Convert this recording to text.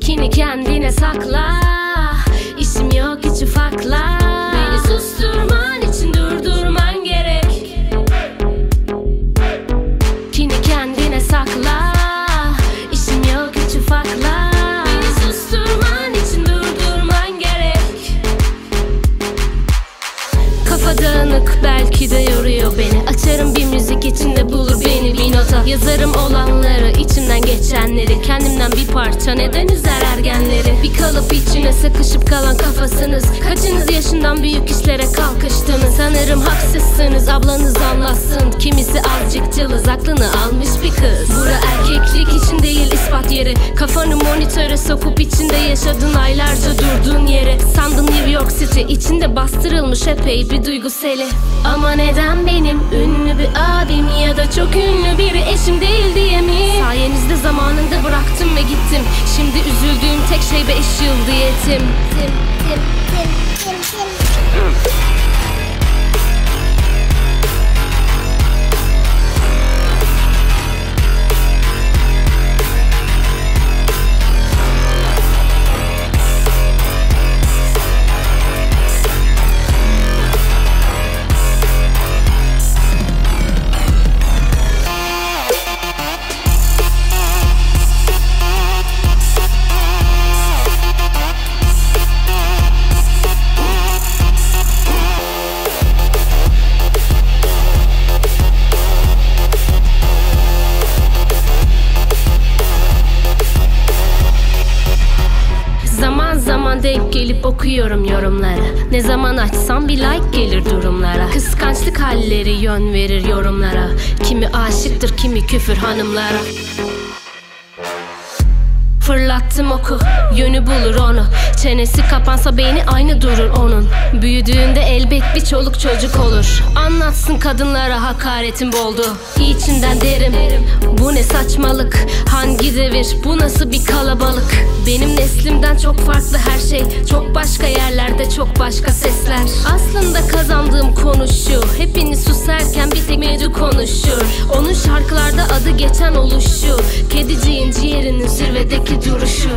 Kini kendine sakla. İşim yok hiç ufakla parça neden üzer ergenleri Bir kalıp içine sıkışıp kalan kafasınız. Kaçınız yaşından büyük işlere kalkıştınız? Sanırım haksızsınız ablanız anlatsın. Kimisi azıcık cılız aklını almış bir kız. Bura erkeklik için değil ispat yeri Kafanı monitöre sokup içinde yaşadın aylarca durduğun yere Sandın New York City içinde bastırılmış epey bir duygu seli Ama neden benim ünlü bir abim ya da çok ünlü biri eşim değil diye mi? Sayenizde zamanında bıraktım ve gittim Şimdi üzüldüğüm tek şey 5 yıl diyetim Tim, tim, tim, tim, tim. Denk gelip okuyorum yorumlara. Ne zaman açsam bir like gelir durumlara. Kıskançlık halleri yön verir yorumlara. Kimi aşıktır kimi küfür hanımlara Fırlattım oku yönü bulur onu. Çenesi kapansa beyni aynı durur onun. Büyüdüğünde elbet bir çoluk çocuk olur. Anlatsın kadınlara hakaretin boldu. İçinden derim bu ne saçmalık? Hangi devir bu nasıl bir kalabalık? Benim neslimden çok farklı her şey. Çok başka yerlerde çok başka sesler. Aslında kazandığım konu Hepiniz susarken konuşur. Onun şarkılarda adı geçen oluşu. Kediciğin ciğerinin zirvedeki duruşu